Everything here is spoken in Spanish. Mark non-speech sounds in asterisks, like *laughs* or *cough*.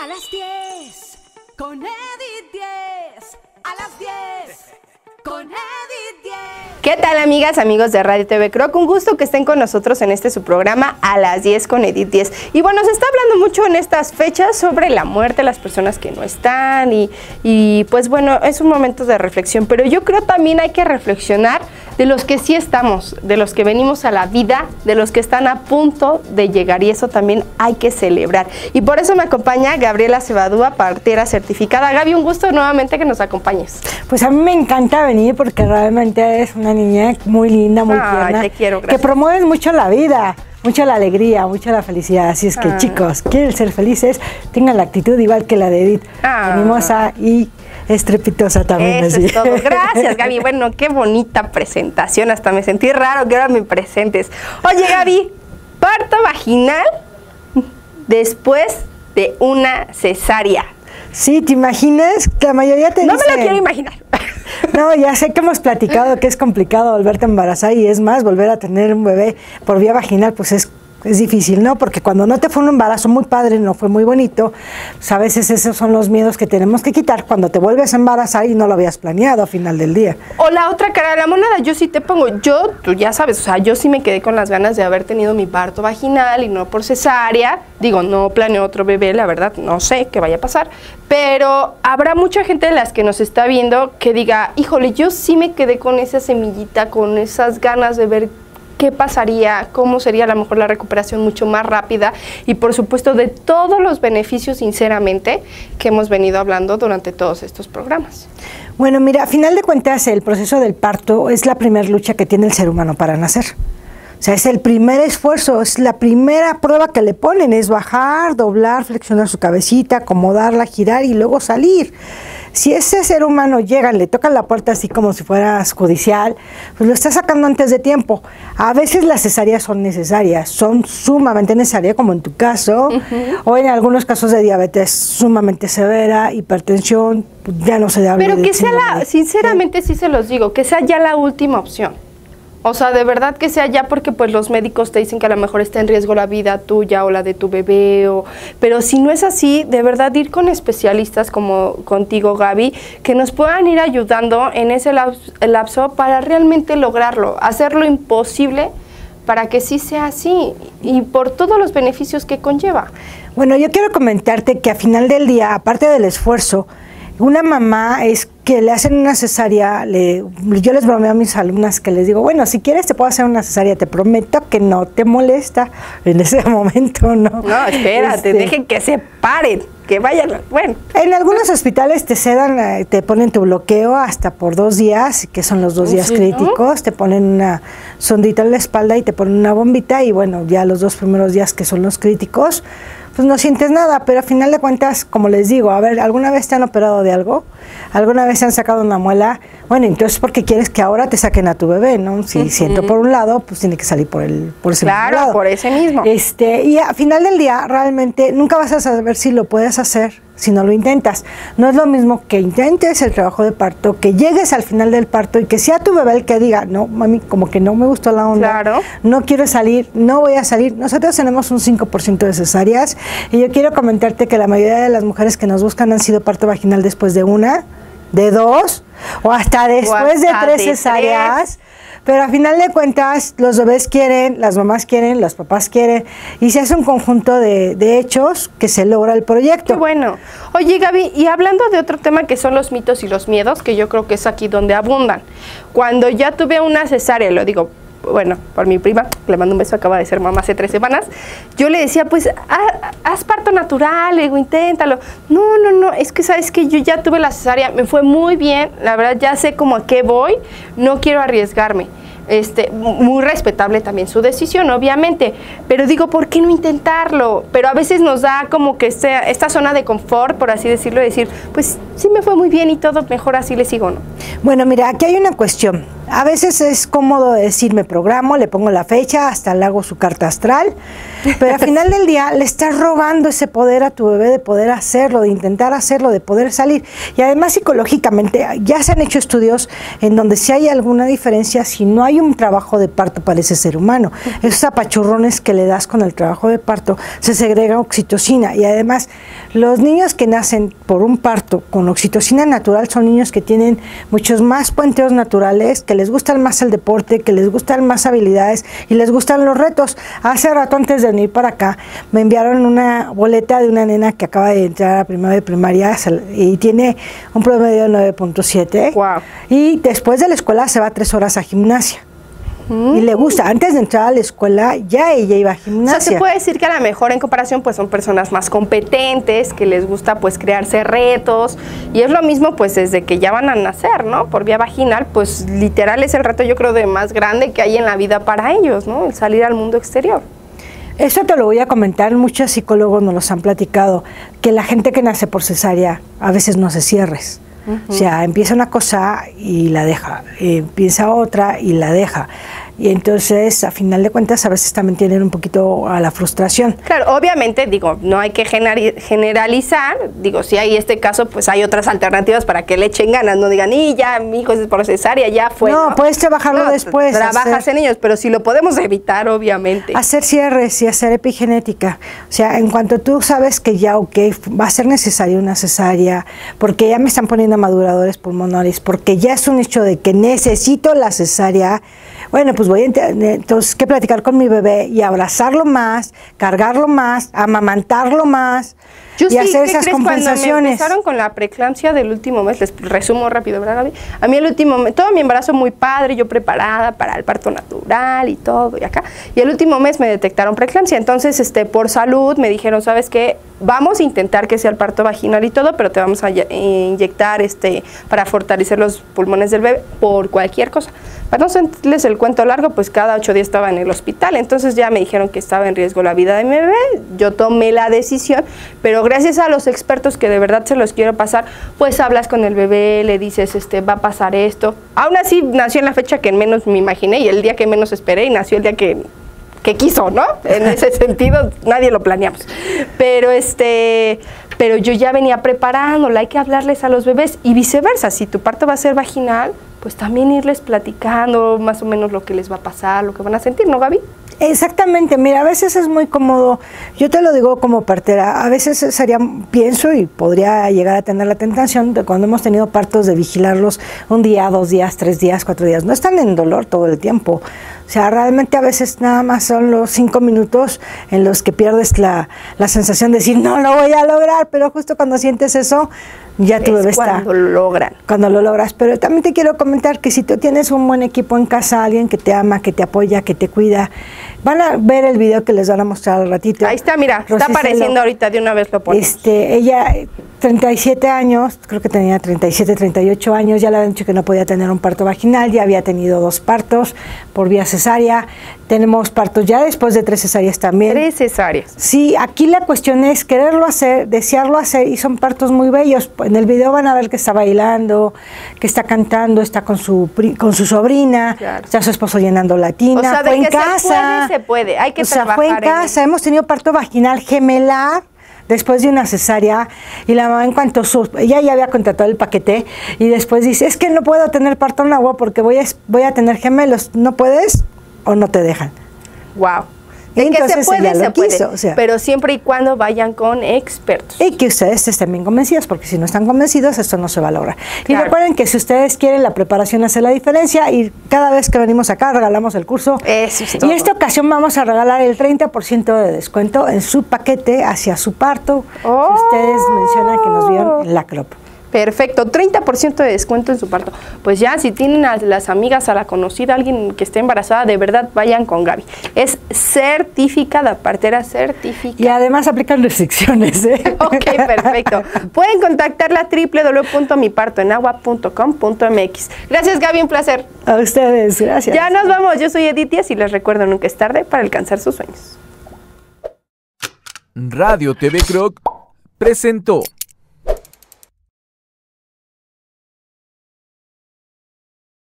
A las 10, con Edith 10, a las 10, con Edith 10. ¿Qué tal amigas, amigos de Radio TV Croc? Un gusto que estén con nosotros en este su programa a las 10 con Edith 10. Y bueno, se está hablando mucho en estas fechas sobre la muerte, las personas que no están y, y pues bueno, es un momento de reflexión, pero yo creo también hay que reflexionar de los que sí estamos, de los que venimos a la vida, de los que están a punto de llegar y eso también hay que celebrar. Y por eso me acompaña Gabriela Cebadúa, partera certificada. Gaby, un gusto nuevamente que nos acompañes. Pues a mí me encanta venir porque realmente es una niña muy linda, muy tierna, te quiero, que promueves mucho la vida. Mucha la alegría, mucha la felicidad. Así es que, Ah. chicos, quieren ser felices, tengan la actitud igual que la de Edith, Ah. animosa y estrepitosa también. Eso así. es todo. *laughs* Gracias, Gaby. Bueno, qué bonita presentación. Hasta me sentí raro que ahora me presentes. Oye, Gaby, parto vaginal después de una cesárea. Sí, ¿te imaginas? Que la mayoría te No me dice... lo quiero imaginar. *laughs* No, ya sé que hemos platicado que es complicado volverte a embarazar y es más, volver a tener un bebé por vía vaginal, pues es, es difícil, ¿no? Porque cuando no te fue un embarazo muy padre, no fue muy bonito, pues a veces esos son los miedos que tenemos que quitar cuando te vuelves a embarazar y no lo habías planeado a final del día. O la otra cara de la moneda, yo sí te pongo, yo, tú ya sabes, o sea, yo sí me quedé con las ganas de haber tenido mi parto vaginal y no por cesárea. Digo, no planeo otro bebé, la verdad, no sé qué vaya a pasar. Pero habrá mucha gente de las que nos está viendo que diga, híjole, yo sí me quedé con esa semillita, con esas ganas de ver qué pasaría, cómo sería a lo mejor la recuperación mucho más rápida y por supuesto de todos los beneficios, sinceramente, que hemos venido hablando durante todos estos programas. Bueno, mira, a final de cuentas el proceso del parto es la primera lucha que tiene el ser humano para nacer. O sea, es el primer esfuerzo, es la primera prueba que le ponen, es bajar, doblar, flexionar su cabecita, acomodarla, girar y luego salir. Si ese ser humano llega, le toca la puerta así como si fueras judicial, pues lo está sacando antes de tiempo. A veces las cesáreas son necesarias, son sumamente necesarias, como en tu caso, o en algunos casos de diabetes sumamente severa, hipertensión, pues ya no se debe Pero que sea la, sinceramente sí se los digo, que sea ya la última opción. O sea, de verdad que sea ya porque pues los médicos te dicen que a lo mejor está en riesgo la vida tuya o la de tu bebé o pero si no es así, de verdad ir con especialistas como contigo Gaby que nos puedan ir ayudando en ese laps- lapso para realmente lograrlo, hacer lo imposible para que sí sea así y por todos los beneficios que conlleva. Bueno, yo quiero comentarte que a final del día, aparte del esfuerzo, una mamá es que le hacen una cesárea, le, yo les bromeo a mis alumnas que les digo, bueno, si quieres te puedo hacer una cesárea, te prometo que no te molesta en ese *laughs* momento, ¿no? No, espérate, Este, dejen que se paren, que vayan, bueno. En algunos hospitales te sedan, eh, te ponen tu bloqueo hasta por dos días, que son los dos días Sí, ¿no? críticos, te ponen una sondita en la espalda y te ponen una bombita y bueno, ya los dos primeros días que son los críticos, pues no sientes nada, pero a final de cuentas, como les digo, a ver, ¿alguna vez te han operado de algo? ¿Alguna vez te han sacado una muela? Bueno, entonces porque quieres que ahora te saquen a tu bebé, ¿no? Si siento por un lado, pues tiene que salir por el por ese mismo Claro, lado. por ese mismo. Este, y a final del día, realmente nunca vas a saber si lo puedes hacer si no lo intentas. No es lo mismo que intentes el trabajo de parto, que llegues al final del parto y que sea tu bebé el que diga, no, mami, como que no me gustó la onda, Claro. no quiero salir, no voy a salir. Nosotros tenemos un 5% de cesáreas y yo quiero comentarte que la mayoría de las mujeres que nos buscan han sido parto vaginal después de una, de dos o hasta después de hasta tres de cesáreas. Pero a final de cuentas, los bebés quieren, las mamás quieren, los papás quieren, y se hace un conjunto de, de hechos que se logra el proyecto. Qué bueno. Oye, Gaby, y hablando de otro tema que son los mitos y los miedos, que yo creo que es aquí donde abundan. Cuando ya tuve una cesárea, lo digo, bueno, por mi prima, le mando un beso, acaba de ser mamá hace tres semanas, yo le decía, pues, ha- haz parto natural, le digo, inténtalo. No, no, no, es que sabes que yo ya tuve la cesárea, me fue muy bien, la verdad ya sé como a qué voy, no quiero arriesgarme. Este, muy respetable también su decisión, obviamente, pero digo, ¿por qué no intentarlo? Pero a veces nos da como que este- esta zona de confort, por así decirlo, decir, pues sí me fue muy bien y todo, mejor así le sigo, ¿no? Bueno, mira, aquí hay una cuestión. A veces es cómodo decir, me programo, le pongo la fecha, hasta le hago su carta astral, pero al final del día le estás robando ese poder a tu bebé de poder hacerlo, de intentar hacerlo, de poder salir. Y además psicológicamente ya se han hecho estudios en donde si hay alguna diferencia, si no hay un trabajo de parto para ese ser humano, esos apachurrones que le das con el trabajo de parto, se segrega oxitocina. Y además los niños que nacen por un parto con oxitocina natural son niños que tienen muchos más puenteos naturales, que les gusta más el deporte, que les gustan más habilidades y les gustan los retos. Hace rato antes de venir para acá me enviaron una boleta de una nena que acaba de entrar a primera de primaria y tiene un promedio de 9.7. Wow. Y después de la escuela se va tres horas a gimnasia. Y le gusta. Antes de entrar a la escuela, ya ella iba a gimnasia. O sea, se puede decir que a lo mejor en comparación, pues son personas más competentes, que les gusta pues crearse retos. Y es lo mismo pues desde que ya van a nacer, ¿no? Por vía vaginal, pues literal es el reto yo creo de más grande que hay en la vida para ellos, ¿no? El salir al mundo exterior. Eso te lo voy a comentar, muchos psicólogos nos los han platicado, que la gente que nace por cesárea a veces no se cierres. O sea, empieza una cosa y la deja, empieza otra y la deja. Y entonces, a final de cuentas, a veces también tienen un poquito a la frustración. Claro, obviamente, digo, no hay que generalizar. Digo, si hay este caso, pues hay otras alternativas para que le echen ganas. No digan, y ya, mi hijo es por cesárea, ya fue. No, puedes trabajarlo después. Trabajas en ellos, pero si lo podemos evitar, obviamente. Hacer cierres y hacer epigenética. O sea, en cuanto tú sabes que ya, ok, va a ser necesaria una cesárea, porque ya me están poniendo maduradores pulmonares, porque ya es un hecho de que necesito la cesárea bueno, pues voy a entonces que platicar con mi bebé y abrazarlo más, cargarlo más, amamantarlo más y hacer esas compensaciones. Cuando me empezaron con la preeclampsia del último mes, les resumo rápido, ¿verdad, Gaby? A mí el último mes, todo mi embarazo muy padre, yo preparada para el parto natural y todo y acá. Y el último mes me detectaron preeclampsia, entonces este por salud me dijeron, ¿sabes qué? Vamos a intentar que sea el parto vaginal y todo, pero te vamos a inyectar este para fortalecer los pulmones del bebé por cualquier cosa. Para no hacerles el cuento largo, pues cada ocho días estaba en el hospital, entonces ya me dijeron que estaba en riesgo la vida de mi bebé, yo tomé la decisión, pero gracias a los expertos que de verdad se los quiero pasar, pues hablas con el bebé, le dices, este, va a pasar esto. Aún así nació en la fecha que menos me imaginé y el día que menos esperé y nació el día que que quiso, ¿no? En ese *laughs* sentido, nadie lo planeamos. Pero este, pero yo ya venía preparándola, hay que hablarles a los bebés y viceversa, si tu parto va a ser vaginal, pues también irles platicando más o menos lo que les va a pasar, lo que van a sentir, ¿no, Gaby? Exactamente, mira, a veces es muy cómodo, yo te lo digo como partera, a veces sería, pienso y podría llegar a tener la tentación de cuando hemos tenido partos de vigilarlos un día, dos días, tres días, cuatro días, no están en dolor todo el tiempo, o sea, realmente a veces nada más son los cinco minutos en los que pierdes la, la sensación de decir, no lo voy a lograr, pero justo cuando sientes eso, ya tu bebé está. Cuando lo logran. Cuando lo logras. Pero también te quiero comentar que si tú tienes un buen equipo en casa, alguien que te ama, que te apoya, que te cuida, van a ver el video que les van a mostrar al ratito. Ahí está, mira, está apareciendo ahorita, de una vez lo pones. Este, ella, 37 años, creo que tenía 37, 38 años, ya le habían dicho que no podía tener un parto vaginal, ya había tenido dos partos por vía cesárea, tenemos partos ya después de tres cesáreas también. Tres cesáreas. Sí, aquí la cuestión es quererlo hacer, desearlo hacer, y son partos muy bellos. En el video van a ver que está bailando, que está cantando, está con su con su sobrina, está su esposo llenando la tina, o sea, fue en casa. Puede, se puede, hay que o sea, fue en casa, hemos tenido parto vaginal gemelar después de una cesárea y la mamá en cuanto su, ella ya había contratado el paquete y después dice, es que no puedo tener parto en agua porque voy a, voy a tener gemelos, ¿no puedes o no te dejan? Wow. Y que se puede, se puede, pero siempre y cuando vayan con expertos. Y que ustedes estén bien convencidos, porque si no están convencidos, esto no se va a lograr. Y recuerden que si ustedes quieren, la preparación hace la diferencia y cada vez que venimos acá regalamos el curso. Eso es y en esta ocasión vamos a regalar el 30% de descuento en su paquete hacia su parto. Si ustedes mencionan que nos vieron en la CROP. Perfecto, 30% de descuento en su parto. Pues ya, si tienen a las amigas, a la conocida, alguien que esté embarazada, de verdad vayan con Gaby. Es certificada, partera certificada. Y además aplican restricciones. ¿eh? *laughs* ok, perfecto. Pueden contactarla www.mipartoenagua.com.mx. Gracias, Gaby, un placer. A ustedes, gracias. Ya nos vamos. Yo soy Edith y les recuerdo nunca es tarde para alcanzar sus sueños. Radio TV Croc presentó.